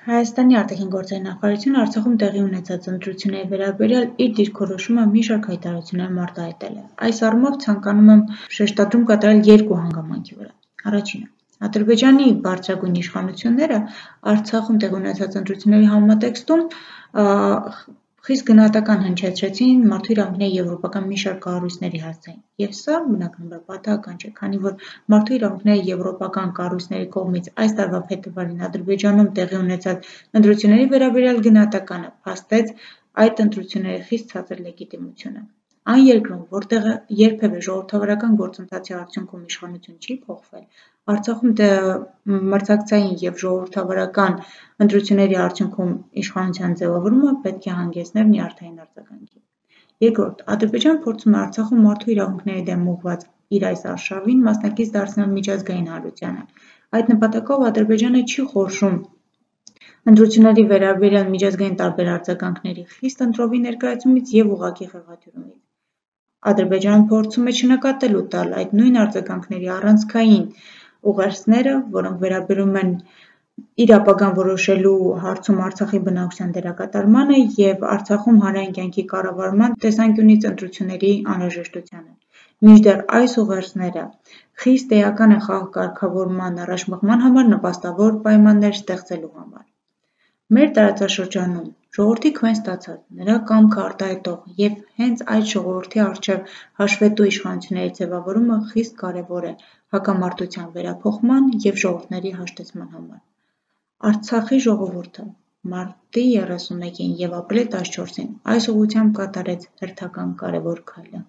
Հայաստանի արտաքին գործերի նախարարությունը Արցախում տեղի ունեցած ընտրությունների վերաբերյալ իր դիրքորոշումը մի շարք հայտարարություններով արտահայտել է։ Այս առումով ցանկանում եմ շեշտադրում կատարել երկու հանգամանքի վրա։ Առաջինը. Ադրբեջանի բարձրագույն իշխանությունները Արցախում տեղի ունեցած ընտրությունների համատեքստում խիստ գնահատական հնչեցրեցին մարդու իրավունքների եվրոպական մի շարք կառույցների հասցեին, և սա, բնականաբար, պատահական չէ, քանի որ մարդու իրավունքների եվրոպական կառույցների կողմից այս տարվա փետրվարին Ադրբեջանում տեղի ունեցած ընտրությունների վերաբերյալ գնահատականը փաստեց այդ ընտրությունների խիստ ցածր լեգիտիմությունը։ Այն երկրում, որտեղ երբևէ ժողովրդավարական գործընթացի արդյունքում իշխանություն չի փոխվել, Արցախում մրցակցային և ժողովրդավարական ընտրությունների արդյունքում իշխանության ձևավորումը պետք է հանգեցներ նյարդային արձագանքի։ Երկրորդ, Ադրբեջանը փորձում է Արցախում մարդու իրավունքների դեմ ուղղված իր այս արշավին մասնակից դարձնել միջազգային հանրությանը։ Այդ նպատակով Ադրբեջանը չի խորշում ընտրությունների վերաբերյալ միջազգային տարբեր արձագանքների խիստ ընտրովի ներկայացումից և ուղղակի խեղաթյուրումից։ Ադրբեջանը փորձում է չնկատել ու տալ այդ նույն արձագանքների առանցքային ուղերձները, որոնք վերաբերում են իր ապագան որոշելու հարցում Արցախի բնակչության դերակատարմանը և Արցախում հանրային կյանքի կառավարման տեսանկյունից ընտրությունների անհրաժեշտությանը։ Մինչդեռ այս ուղերձները խիստ էական են խաղ կարգավորման առաջմղման համար նպաստավոր պայմաններ ստեղծելու համար։ Մեր տարածաշրջանում ժողովրդի քվեն ստացած, նրա կամքը արտահայտող և հենց այդ ժողովրդի առջև հաշվետու իշխանությունների ձևավորումը խիստ կարևոր է հակամարտության վերափոխման և ժողովուրդների հաշտեցման համար։ Արցախի ժողովուրդը մարտի 31-ին և ապրիլի 14-ին այս ուղղությամբ կատարեց հերթական կարևոր քայլը։